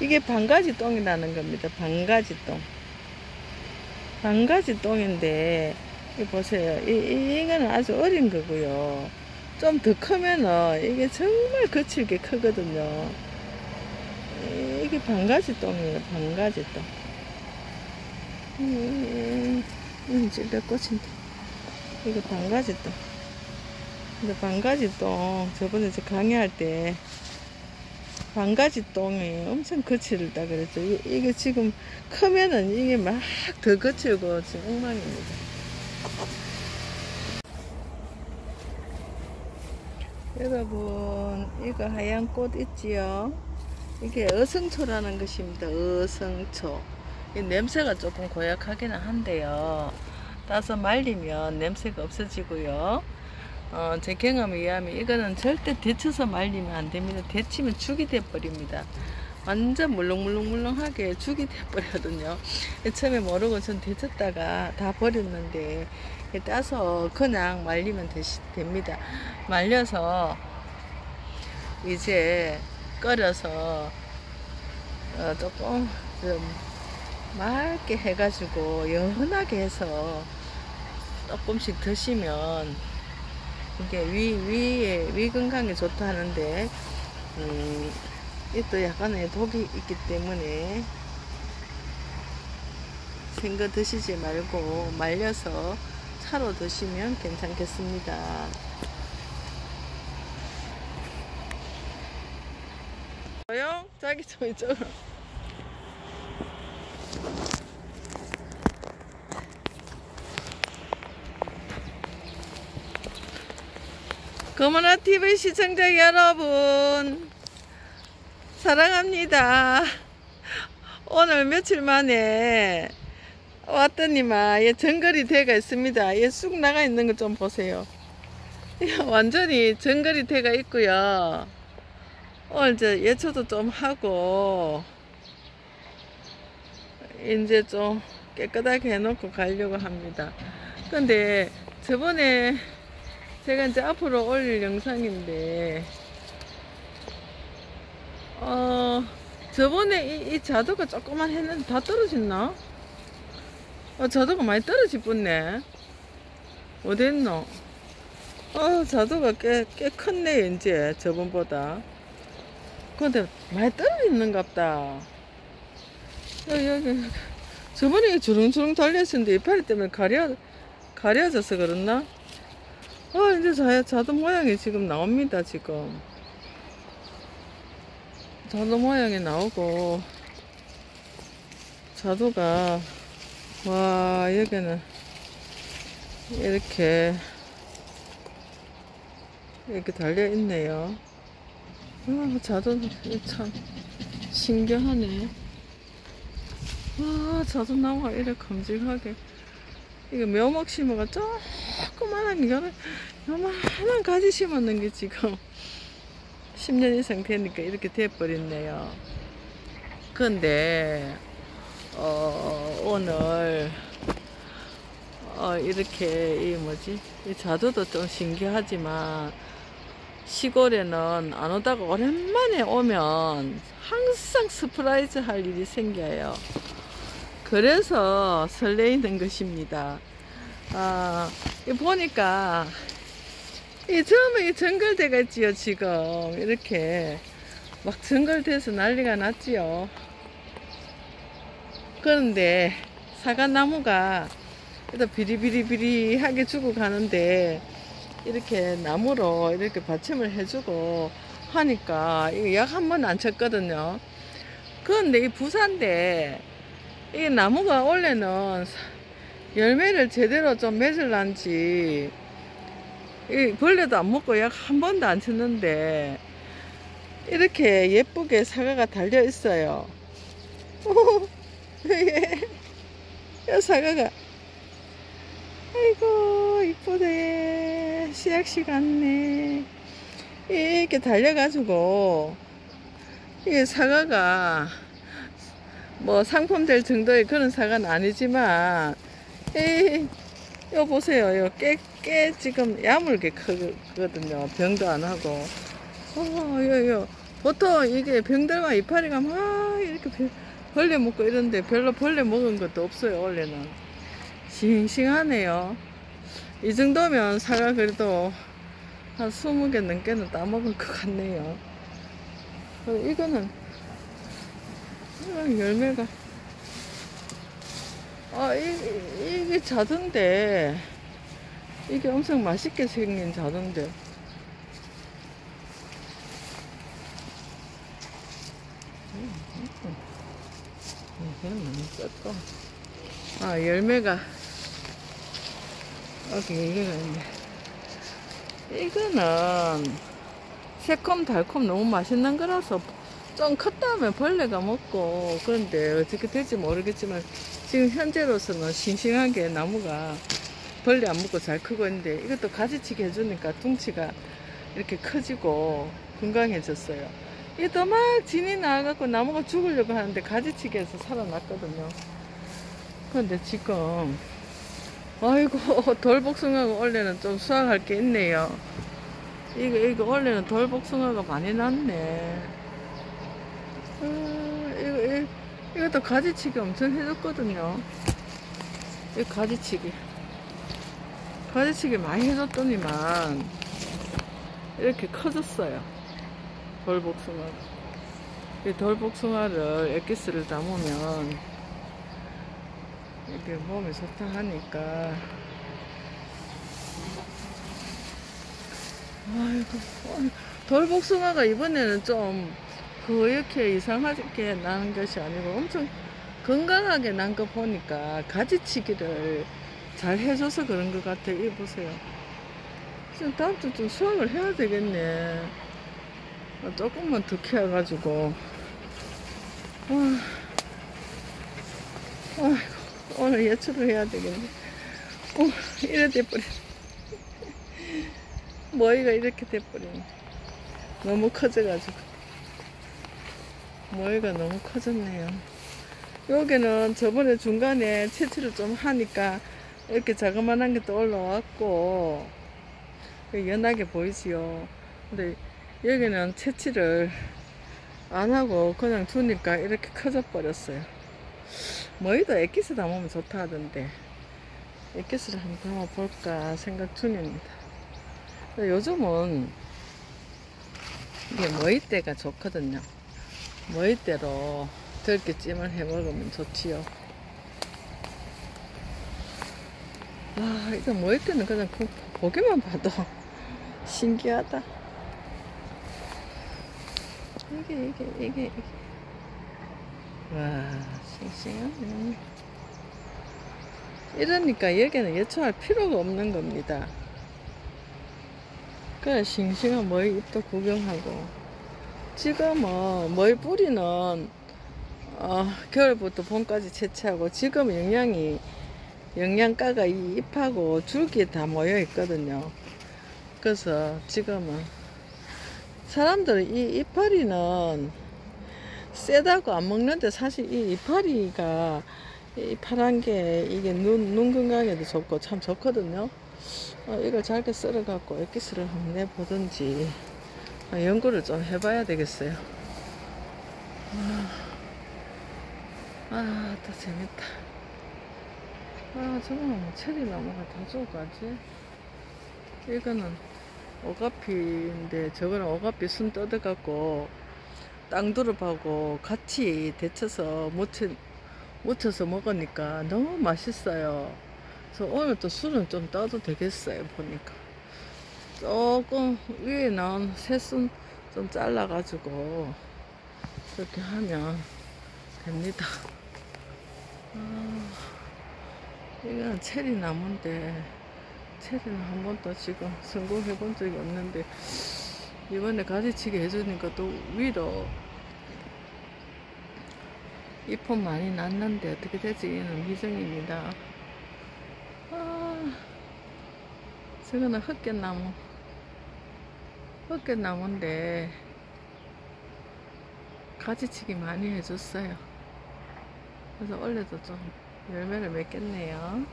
이게 반가지 똥이라는 겁니다. 반가지 똥. 반가지 똥인데, 이 보세요. 이, 이, 이거는 아주 어린 거고요. 좀 더 크면은 이게 정말 거칠게 크거든요. 이- 이게 반가지 똥이에요. 반가지 똥. 음, 음, 찔레 꽃인데. 이거 반가지 똥. 근데 반가지 똥, 저번에 저 강의할 때, 반가지 똥이 엄청 거칠다 그랬죠. 이, 이게 지금 크면은 이게 막 더 거칠고 지금 엉망입니다. 여러분, 이거 하얀 꽃 있지요? 이게 어성초라는 것입니다. 어성초. 이 냄새가 조금 고약하기는 한데요. 따서 말리면 냄새가 없어지고요. 어, 제 경험에 의하면 이거는 절대 데쳐서 말리면 안 됩니다. 데치면 죽이 돼버립니다. 완전 물렁물렁물렁하게 죽이 돼버리거든요. 처음에 모르고 전 데쳤다가 다 버렸는데 따서 그냥 말리면 되시, 됩니다. 말려서 이제 끓여서 어, 조금 좀 맑게 해가지고 연하게 해서 조금씩 드시면 이게 위, 위에, 위 건강에 좋다 하는데, 음, 이또 약간의 독이 있기 때문에 생거 드시지 말고 말려서 차로 드시면 괜찮겠습니다. 조용? 자기 좀 이쪽으로. 거머나 TV 시청자 여러분 사랑합니다. 오늘 며칠 만에 왔더니만 얘 정글이 대가 있습니다. 얘쑥 나가 있는 거좀 보세요. 이거 완전히 정글이 대가 있고요. 오늘 저 예초도 좀 하고 이제 좀 깨끗하게 해놓고 가려고 합니다. 근데 저번에 제가 이제 앞으로 올릴 영상인데, 어, 저번에 이, 이 자두가 조금만 했는데 다 떨어졌나? 어, 자두가 많이 떨어질 뻔네. 어딨노? 어, 자두가 꽤, 꽤 컸네, 이제, 저번보다. 근데 많이 떨어졌는갑다. 저번에 주렁주렁 달렸었는데 이파리 때문에 가려, 가려져서 그렇나? 아, 이제 자, 자두 모양이 지금 나옵니다, 지금. 자두 모양이 나오고, 자두가, 와, 여기는 이렇게, 이렇게 달려 있네요. 아, 자두 참 신기하네. 와, 자두 나무가 이렇게 큼직하게. 이거 묘목 심어가 조그만한 게 요런 요만한 가지 심었는 게 지금 10년 이상 되니까 이렇게 돼버렸네요. 근데 어, 오늘 어, 이렇게 이 뭐지 이 자두도 좀 신기하지만 시골에는 안 오다가 오랜만에 오면 항상 surprise 할 일이 생겨요. 그래서 설레이는 것입니다. 아, 이 보니까, 이 처음에 이 정글대가 있지요, 지금. 이렇게. 막 정글돼서 난리가 났지요. 그런데, 사과나무가, 그래도 비리비리비리하게 죽어 가는데, 이렇게 나무로 이렇게 받침을 해주고 하니까, 이거 약 한 번 안 쳤거든요. 그런데 이 부산대, 이 나무가 원래는 열매를 제대로 좀 맺을란지 이 벌레도 안 먹고 약 한 번도 안 쳤는데 이렇게 예쁘게 사과가 달려 있어요. 이 사과가. 아이고 이쁘네. 씨앗씨 같네. 이렇게 달려가지고 이게 사과가 뭐 상품 될 정도의 그런 사과는 아니지만 이 이거 보세요. 꽤, 꽤 지금 야물게 크거든요. 병도 안 하고. 어, 요, 요. 보통 이게 병들만 이파리가 막 이렇게 별- 벌레 먹고 이런데 별로 벌레 먹은 것도 없어요 원래는. 싱싱하네요. 이 정도면 사과 그래도 한 20개 넘게는 따먹을 것 같네요. 어, 이거는 이건 열매가. 아 이, 이- 이게 자던데. 이게 엄청 맛있게 생긴 자던데. 이거는 너무 썩고 아 열매가. 여기 열매가 있네. 이거는 새콤달콤 너무 맛있는 거라서 좀 컸다면 벌레가 먹고 그런데 어떻게 될지 모르겠지만 지금 현재로서는 싱싱하게 나무가 벌레 안 먹고 잘 크고 있는데 이것도 가지치기 해주니까 둥치가 이렇게 커지고 건강해졌어요. 이게 막 진이 나와갖고 나무가 죽으려고 하는데 가지치기 해서 살아났거든요. 그런데 지금 아이고 돌복숭아가 원래는 좀 수확할 게 있네요. 이거 이거 원래는 돌복숭아가 많이 났네. 아, 이거, 이거 이것도 가지치기 엄청 해줬거든요. 이 가지치기. 가지치기 많이 해줬더니만 이렇게 커졌어요. 돌복숭아가. 이 돌복숭아를 액기스를 담으면 이게 몸에 좋다 하니까 아이고 어, 돌복숭아가 이번에는 좀 그렇게 이상하게 나는 것이 아니고 엄청 건강하게 난 거 보니까 가지치기를 잘 해줘서 그런 것 같아. 이 보세요. 지금 다음 주 좀 수확을 해야 되겠네. 아, 조금만 더 키워가지고. 아, 아이고, 오늘 예초를 해야 되겠네. 어, 이래 돼버리네. 머리가 이렇게 돼버리네. 너무 커져가지고. 머리가 너무 커졌네요. 여기는 저번에 중간에 채취를 좀 하니까 이렇게 자그만한 게 또 올라왔고 연하게 보이지요. 근데 여기는 채취를 안 하고 그냥 두니까 이렇게 커져 버렸어요. 머리도 액기스 담으면 좋다 하던데 액기스를 한번 담아볼까 생각 중입니다. 요즘은 이게 머리때가 좋거든요. 머리때로 들깨 찜을 해 먹으면 좋지요. 와, 이거 머리때는 그냥 그 보기만 봐도 신기하다. 이게, 이게, 이게, 이게. 와, 싱싱하네. 이러니까 여기는 예초할 필요가 없는 겁니다. 그래, 싱싱한 머리 잎도 구경하고. 지금은 머리 뿌리는 어, 겨울부터 봄까지 채취하고 지금 영양이 영양가가 이 잎하고 줄기에 다 모여 있거든요. 그래서 지금은 사람들은 이 이파리는 세다고 안 먹는데 사실 이 이파리가 이 파란 게 이게 눈, 눈 건강에도 좋고 참 좋거든요. 어, 이걸 잘게 썰어갖고 액기스를 한번 내보든지 아, 연구를 좀 해봐야 되겠어요. 아, 아, 또 재밌다. 아, 저거는 뭐 체리 나무가 다 죽어가지. 이거는 오가피인데 저거는 오가피 순 뜯어갖고 땅두릅하고 같이 데쳐서 무쳐, 무쳐서 먹으니까 너무 맛있어요. 그래서 오늘 또 술은 좀 떠도 되겠어요, 보니까. 조금 위에 나온 새순 좀 잘라가지고 그렇게 하면 됩니다. 아, 이건 체리 나무인데 체리는 한 번도 지금 성공해 본 적이 없는데 이번에 가지치기 해주니까 또 위로 잎은 많이 났는데 어떻게 될지는 미정입니다. 아, 저거는 흑개나무 흑개나무인데 가지치기 많이 해줬어요. 그래서 원래도 좀 열매를 맺겠네요.